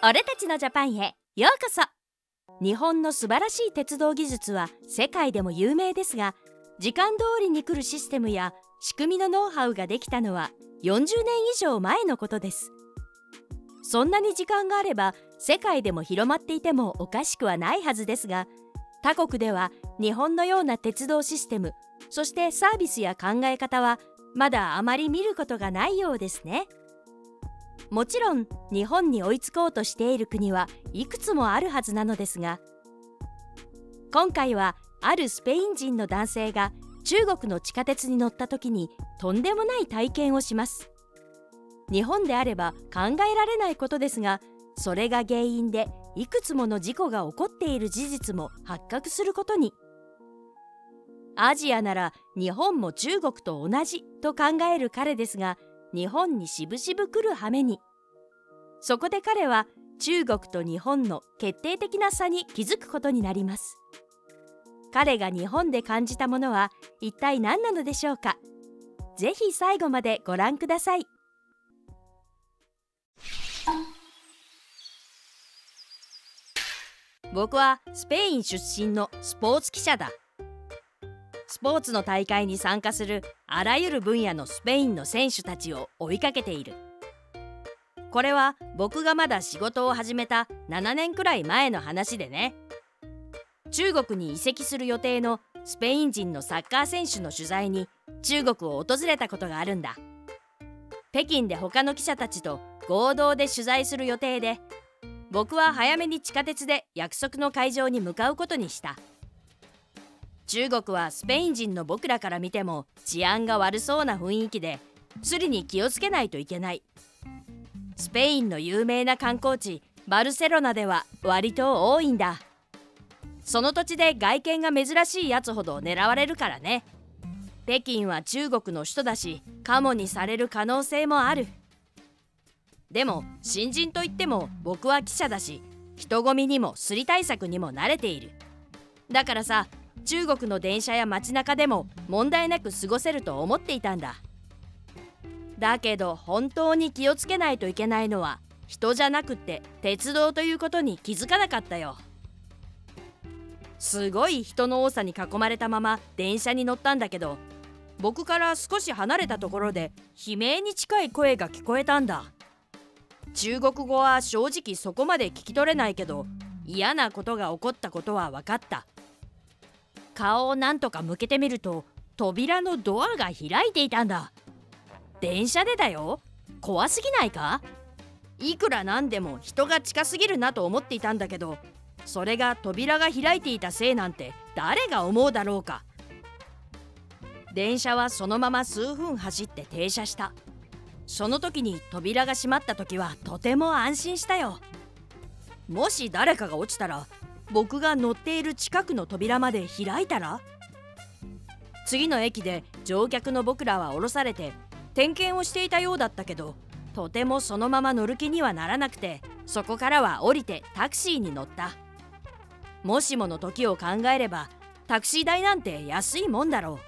俺たちのジャパンへようこそ。日本の素晴らしい鉄道技術は世界でも有名ですが時間通りに来るシステムや仕組みのノウハウができたのは40年以上前のことです。そんなに時間があれば世界でも広まっていてもおかしくはないはずですが他国では日本のような鉄道システムそしてサービスや考え方はまだあまり見ることがないようですね。もちろん日本に追いつこうとしている国はいくつもあるはずなのですが今回はあるスペイン人の男性が中国の地下鉄に乗った時にとんでもない体験をします。日本であれば考えられないことですがそれが原因でいくつもの事故が起こっている事実も発覚することに。アジアなら日本も中国と同じと考える彼ですが日本にしぶしぶ来る羽目に。そこで彼は中国と日本の決定的な差に気づくことになります。彼が日本で感じたものは一体何なのでしょうか。ぜひ最後までご覧ください。僕はスペイン出身のスポーツ記者だ。スポーツの大会に参加するあらゆる分野のスペインの選手たちを追いかけている。これは僕がまだ仕事を始めた7年くらい前の話でね。中国に移籍する予定のスペイン人のサッカー選手の取材に中国を訪れたことがあるんだ。北京で他の記者たちと合同で取材する予定で僕は早めに地下鉄で約束の会場に向かうことにした。中国はスペイン人の僕らから見ても治安が悪そうな雰囲気でスリに気をつけないといけない。スペインの有名な観光地バルセロナでは割と多いんだ。その土地で外見が珍しいやつほど狙われるからね。北京は中国の首都だしカモにされる可能性もある。でも新人といっても僕は記者だし人混みにもすり対策にも慣れている。だからさ中国の電車や街中でも問題なく過ごせると思っていたんだ。だけど本当に気をつけないといけないのは人じゃなくって鉄道ということに気づかなかったよ。すごい人の多さに囲まれたまま電車に乗ったんだけど僕から少し離れたところで悲鳴に近い声が聞こえたんだ。中国語は正直そこまで聞き取れないけど嫌なことが起こったことは分かった。顔をなんとか向けてみると扉のドアが開いていたんだ。電車でだよ。怖すぎないか？いくらなんでも人が近すぎるなと思っていたんだけどそれが扉が開いていたせいなんて誰が思うだろうか？電車はそのまま数分走って停車した。その時に扉が閉まった時はとても安心したよ。もし誰かが落ちたら僕が乗っている近くの扉まで開いたら？次の駅で乗客の僕らは降ろされて点検をしていたようだったけどとてもそのまま乗る気にはならなくてそこからは降りてタクシーに乗った。もしもの時を考えればタクシー代なんて安いもんだろう。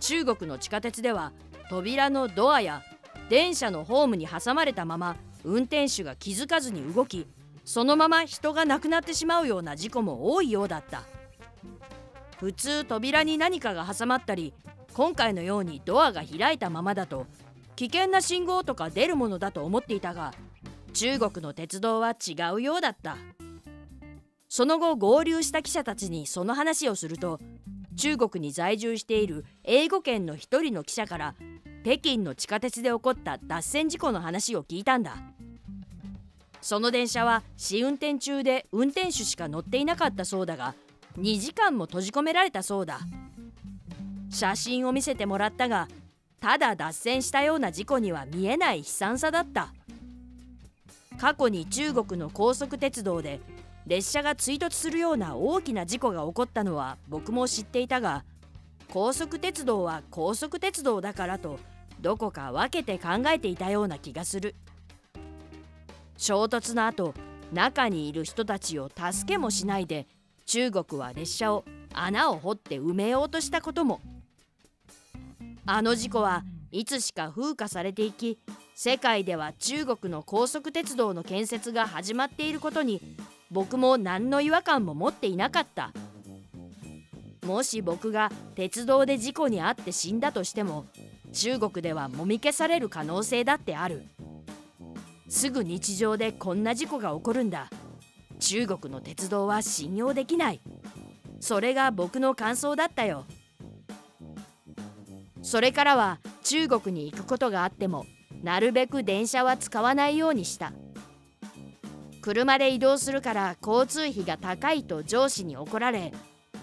中国の地下鉄では扉のドアや電車のホームに挟まれたまま運転手が気づかずに動きそのまま人が亡くなってしまうような事故も多いようだった。普通扉に何かが挟まったり今回のようにドアが開いたままだと危険な信号とか出るものだと思っていたが中国の鉄道は違うようだった。その後合流した記者たちにその話をすると中国に在住している英語圏の一人の記者から北京の地下鉄で起こった脱線事故の話を聞いたんだ。その電車は試運転中で運転手しか乗っていなかったそうだが2時間も閉じ込められたそうだ。写真を見せてもらったがただ脱線したような事故には見えない悲惨さだった。過去に中国の高速鉄道で列車が追突するような大きな事故が起こったのは僕も知っていたが高速鉄道は高速鉄道だからとどこか分けて考えていたような気がする。衝突の後中にいる人たちを助けもしないで中国は列車を穴を掘って埋めようとしたことも。あの事故はいつしか風化されていき世界では中国の高速鉄道の建設が始まっていることに僕も何の違和感も持っていなかった。もし僕が鉄道で事故に遭って死んだとしても中国ではもみ消される可能性だってある。すぐ日常でこんな事故が起こるんだ。中国の鉄道は信用できない。それが僕の感想だったよ。それからは中国に行くことがあってもなるべく電車は使わないようにした。車で移動するから交通費が高いと上司に怒られ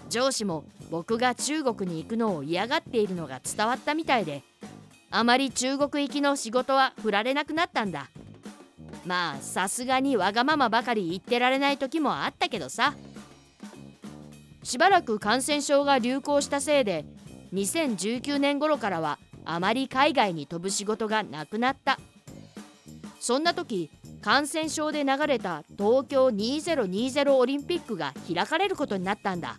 上司も僕が中国に行くのを嫌がっているのが伝わったみたいであまり中国行きの仕事は振られなくなったんだ。まあさすがにわがままばかり言ってられない時もあったけどさ。しばらく感染症が流行したせいで2019年頃からはあまり海外に飛ぶ仕事がなくなった。そんな時感染症で流れた東京2020オリンピックが開かれることになったんだ。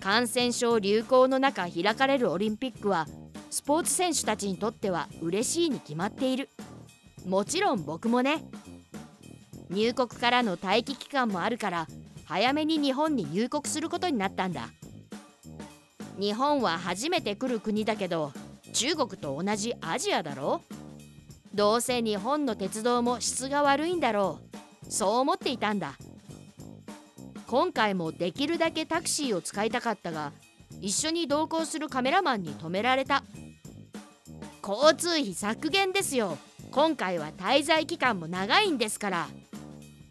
感染症流行の中開かれるオリンピックはスポーツ選手たちにとっては嬉しいに決まっている。もちろん僕もね。入国からの待機期間もあるから早めに日本に入国することになったんだ。日本は初めて来る国だけど中国と同じアジアだろ？どうせ日本の鉄道も質が悪いんだろう。そう思っていたんだ。今回もできるだけタクシーを使いたかったが一緒に同行するカメラマンに止められた。交通費削減ですよ。今回は滞在期間も長いんですから。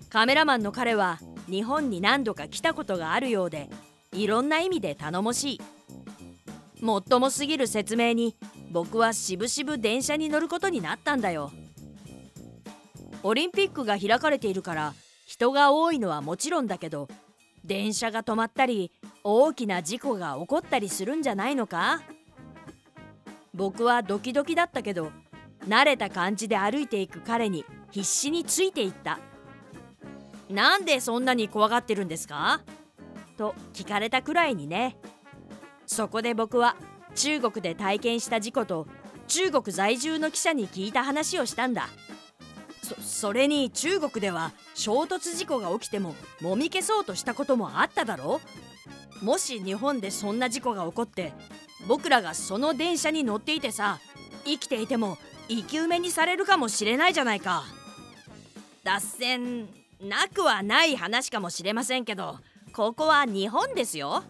カメラマンの彼は日本に何度か来たことがあるようでいろんな意味で頼もしい。もっともすぎる説明に僕はしぶしぶ電車に乗ることになったんだよ。オリンピックが開かれているから人が多いのはもちろんだけど電車が止まったり大きな事故が起こったりするんじゃないのか？僕はドキドキだったけど慣れた感じで歩いていく彼に必死についていった。なんでそんなに怖がってるんですか？と聞かれたくらいにね。そこで僕は中国で体験した事故と中国在住の記者に聞いた話をしたんだ。そそれに中国では衝突事故が起きてももみ消そうとしたこともあっただろもし日本でそんな事故が起こって僕らがその電車に乗っていてさ生きていても生き埋めにされるかもしれないじゃないか。脱線なくはない話かもしれませんけどここは日本ですよ。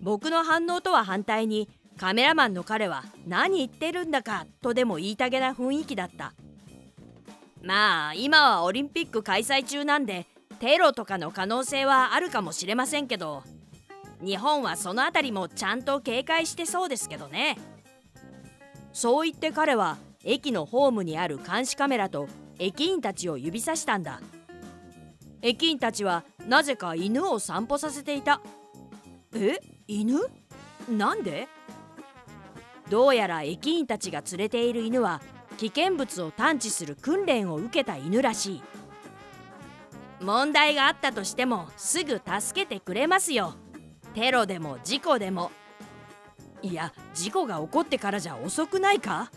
僕の反応とは反対にカメラマンの彼は何言ってるんだかとでも言いたげな雰囲気だった。まあ今はオリンピック開催中なんでテロとかの可能性はあるかもしれませんけど日本はその辺りもちゃんと警戒してそうですけどね。そう言って彼は駅のホームにある監視カメラと駅員たちを指さしたんだ。駅員たちはなぜか犬を散歩させていた。え？犬？なんで？どうやら駅員たちが連れている犬は危険物を探知する訓練を受けた犬らしい。問題があったとしてもすぐ助けてくれますよ。テロでも事故でも。いや事故が起こってからじゃ遅くないか？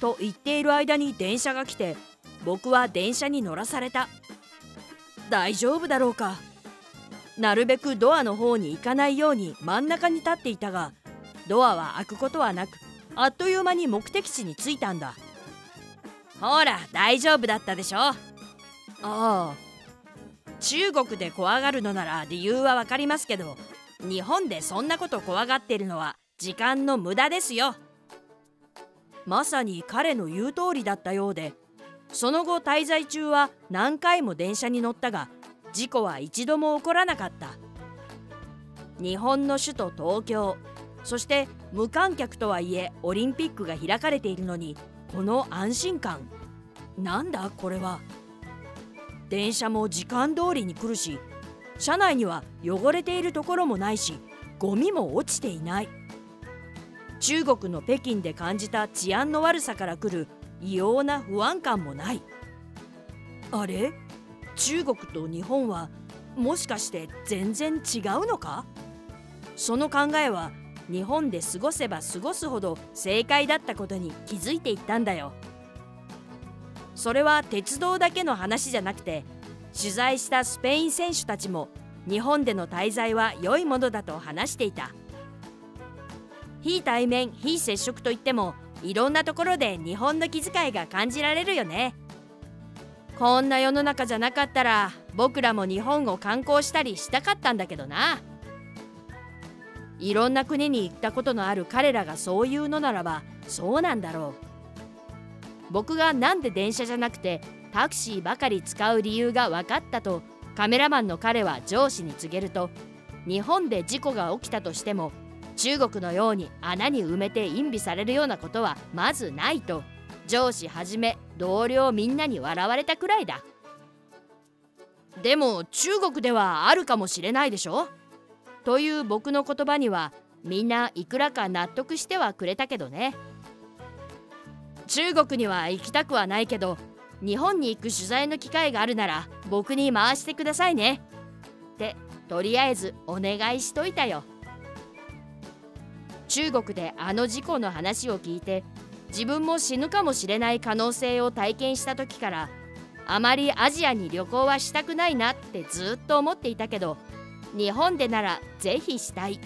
と言っている間に電車が来て僕は電車に乗らされた。大丈夫だろうか？なるべくドアの方に行かないように真ん中に立っていたがドアは開くことはなくあっという間に目的地に着いたんだ。ほら大丈夫だったでしょ？ああ。中国で怖がるのなら理由は分かりますけど日本でそんなこと怖がってるのは時間の無駄ですよ。まさに彼の言う通りだったようでその後滞在中は何回も電車に乗ったが事故は一度も起こらなかった。日本の首都東京そして無観客とはいえオリンピックが開かれているのにこの安心感なんだこれは。電車も時間通りに来るし車内には汚れているところもないしゴミも落ちていない。中国の北京で感じた治安の悪さから来る異様な不安感もない。あれ？中国と日本はもしかして全然違うのか？その考えは日本で過ごせば過ごすほど正解だったことに気づいていったんだよ。それは鉄道だけの話じゃなくて取材したスペイン選手たちも日本での滞在は良いものだと話していた。非対面非接触といってもいろんなところで日本の気遣いが感じられるよね。こんな世の中じゃなかったら僕らも日本を観光したりしたかったんだけどな。いろんな国に行ったことのある彼らがそう言うのならばそうなんだろう。僕がなんで電車じゃなくてタクシーばかり使う理由が分かったとカメラマンの彼は上司に告げると日本で事故が起きたとしても中国のように穴に埋めて隠避されるようなことはまずないと上司はじめ同僚みんなに笑われたくらいだ。でも中国ではあるかもしれないでしょ？という僕の言葉にはみんないくらか納得してはくれたけどね。中国には行きたくはないけど日本に行く取材の機会があるなら僕に回してくださいね。ってとりあえずお願いしといたよ。中国であの事故の話を聞いて自分も死ぬかもしれない可能性を体験した時からあまりアジアに旅行はしたくないなってずっと思っていたけど日本でならぜひしたい。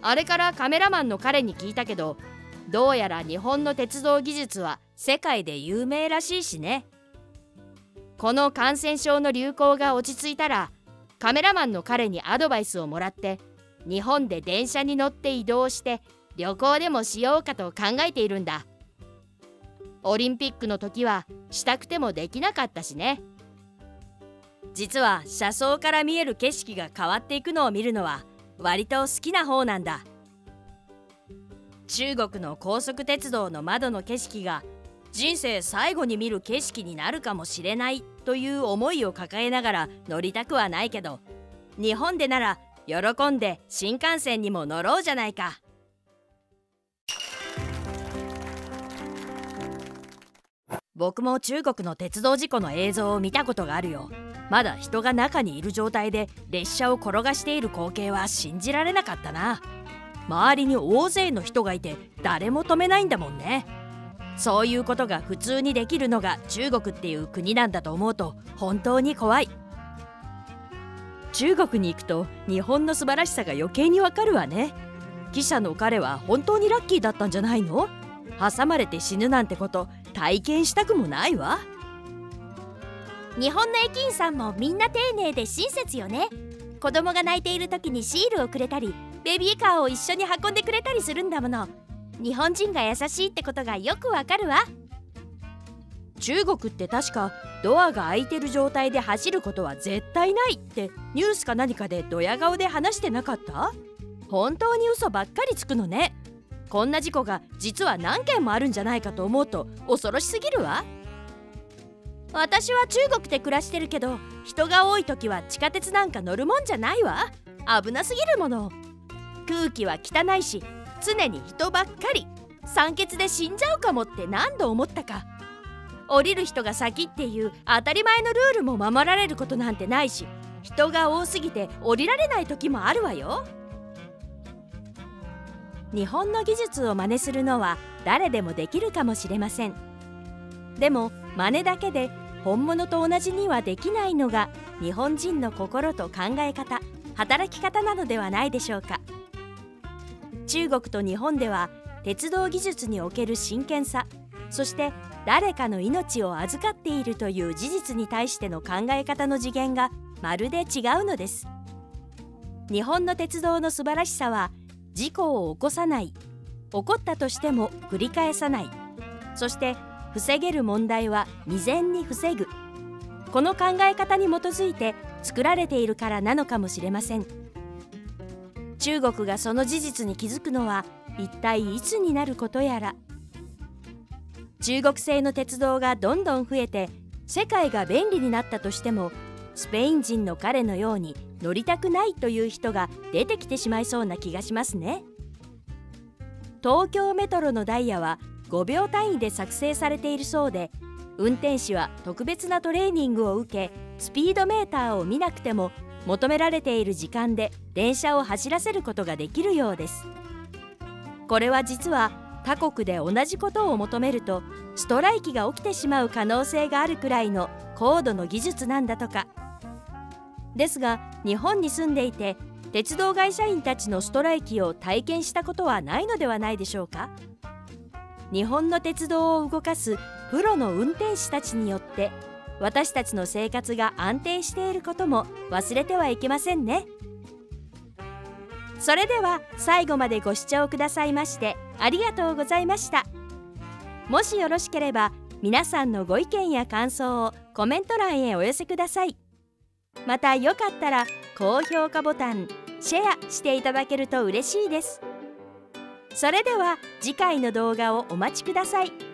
あれからカメラマンの彼に聞いたけどどうやら日本の鉄道技術は世界で有名らしいしね。この感染症の流行が落ち着いたらカメラマンの彼にアドバイスをもらって日本で電車に乗って移動して旅行でもしようかと考えているんだ。オリンピックの時はしたくてもできなかったしね。実は車窓から見える景色が変わっていくのを見るのは割と好きな方なんだ。中国の高速鉄道の窓の景色が人生最後に見る景色になるかもしれないという思いを抱えながら乗りたくはないけど日本でなら喜んで新幹線にも乗ろうじゃないか。僕も中国の鉄道事故の映像を見たことがあるよ。まだ人が中にいる状態で列車を転がしている光景は信じられなかったな。周りに大勢の人がいて誰も止めないんだもんね。そういうことが普通にできるのが中国っていう国なんだと思うと本当に怖い。中国に行くと日本の素晴らしさが余計にわかるわね。記者の彼は本当にラッキーだったんじゃないの？挟まれて死ぬなんてこと体験したくもないわ。日本の駅員さんもみんな丁寧で親切よね。子供が泣いている時にシールをくれたりベビーカーを一緒に運んでくれたりするんだもの。日本人が優しいってことがよくわかるわ。中国って確かドアが開いてる状態で走ることは絶対ないってニュースか何かでドヤ顔で話してなかった？本当に嘘ばっかりつくのね。こんな事故が実は何件もあるんじゃないかと思うと恐ろしすぎるわ。私は中国で暮らしてるけど人が多い時は地下鉄なんか乗るもんじゃないわ。危なすぎるもの。空気は汚いし常に人ばっかり。酸欠で死んじゃうかもって何度思ったか。降りる人が先っていう当たり前のルールも守られることなんてないし人が多すぎて降りられない時もあるわよ。日本の技術を真似するのは誰でもできるかもしれません。でも真似だけで本物と同じにはできないのが日本人の心と考え方働き方なのではないでしょうか。中国と日本では鉄道技術における真剣さそして誰かの命を預かっているという事実に対しての考え方の次元がまるで違うのです。日本の鉄道の素晴らしさは事故を起こさない。起こったとしても繰り返さない。そして防げる問題は未然に防ぐ。この考え方に基づいて作られているからなのかもしれません。中国がその事実に気づくのは一体いつになることやら。中国製の鉄道がどんどん増えて世界が便利になったとしてもスペイン人の彼のように乗りたくないという人が出てきてしまいそうな気がしますね。東京メトロのダイヤは5秒単位で作成されているそうで運転士は特別なトレーニングを受けスピードメーターを見なくても求められている時間で電車を走らせることができるようです。これは実は他国で同じことを求めるとストライキが起きてしまう可能性があるくらいの高度の技術なんだとか。ですが日本に住んでいて鉄道会社員たちのストライキを体験したことはないのではないでしょうか。日本の鉄道を動かすプロの運転士たちによって私たちの生活が安定していることも忘れてはいけませんね。それでは最後までご視聴くださいましてありがとうございました。もしよろしければ皆さんのご意見や感想をコメント欄へお寄せください。またよかったら高評価ボタンシェアしていただけると嬉しいです。それでは次回の動画をお待ちください。